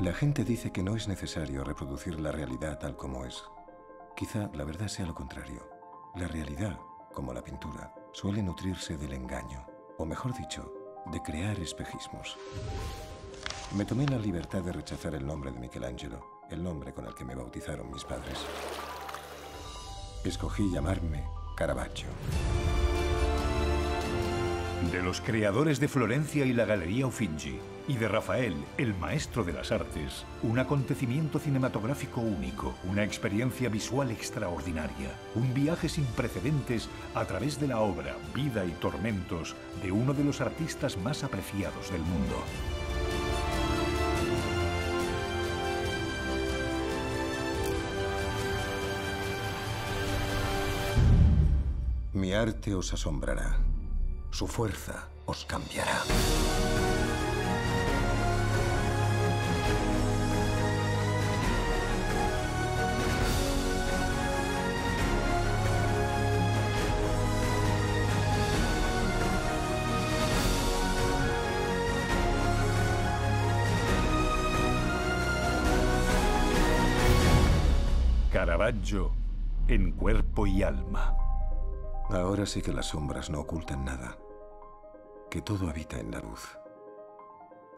La gente dice que no es necesario reproducir la realidad tal como es. Quizá la verdad sea lo contrario. La realidad, como la pintura, suele nutrirse del engaño, o mejor dicho, de crear espejismos. Me tomé la libertad de rechazar el nombre de Michelangelo, el nombre con el que me bautizaron mis padres. Escogí llamarme Caravaggio. De los creadores de Florencia y la Galería Uffizi, y de Rafael, el maestro de las artes, un acontecimiento cinematográfico único, una experiencia visual extraordinaria, un viaje sin precedentes a través de la obra, vida y tormentos de uno de los artistas más apreciados del mundo. Mi arte os asombrará. Su fuerza os cambiará. Caravaggio en cuerpo y alma. Ahora sé que las sombras no ocultan nada, todo habita en la luz.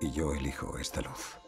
Y yo elijo esta luz.